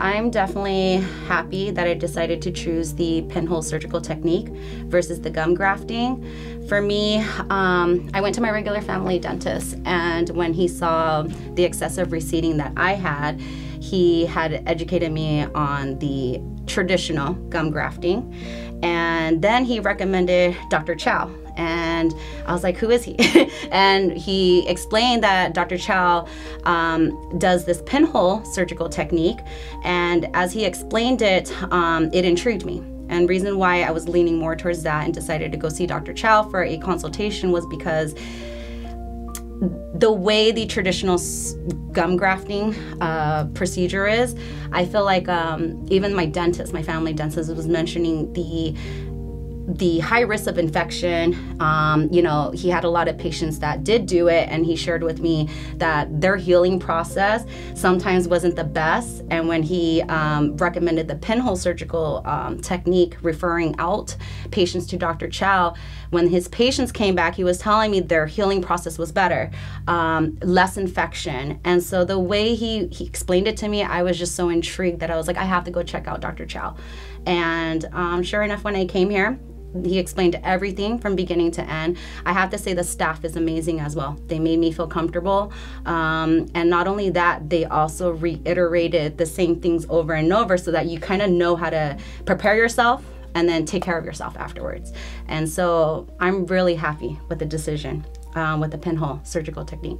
I'm definitely happy that I decided to choose the pinhole surgical technique versus the gum grafting. For me, um, I went to my regular family dentist, and when he saw the excessive receding that I had, he had educated me on the traditional gum grafting. And then he recommended Dr. Chao. And I was like, who is he? and he explained that Dr. Chao um, does this pinhole surgical technique. And as he explained it, um, it intrigued me. And reason why I was leaning more towards that and decided to go see Dr. Chao for a consultation was because the way the traditional gum grafting uh, procedure is, I feel like um, even my dentist, my family dentist, was mentioning the the high risk of infection. Um, you know, he had a lot of patients that did do it, and he shared with me that their healing process sometimes wasn't the best. And when he um, recommended the pinhole surgical um, technique, referring out patients to Dr. Chao, when his patients came back, he was telling me their healing process was better, um, less infection. And so the way he, he explained it to me, I was just so intrigued that I was like, I have to go check out Dr. Chao. And um, sure enough, when I came here, he explained everything from beginning to end. I have to say the staff is amazing as well. They made me feel comfortable. Um, and not only that, they also reiterated the same things over and over so that you kind of know how to prepare yourself and then take care of yourself afterwards. And so I'm really happy with the decision um, with the pinhole surgical technique.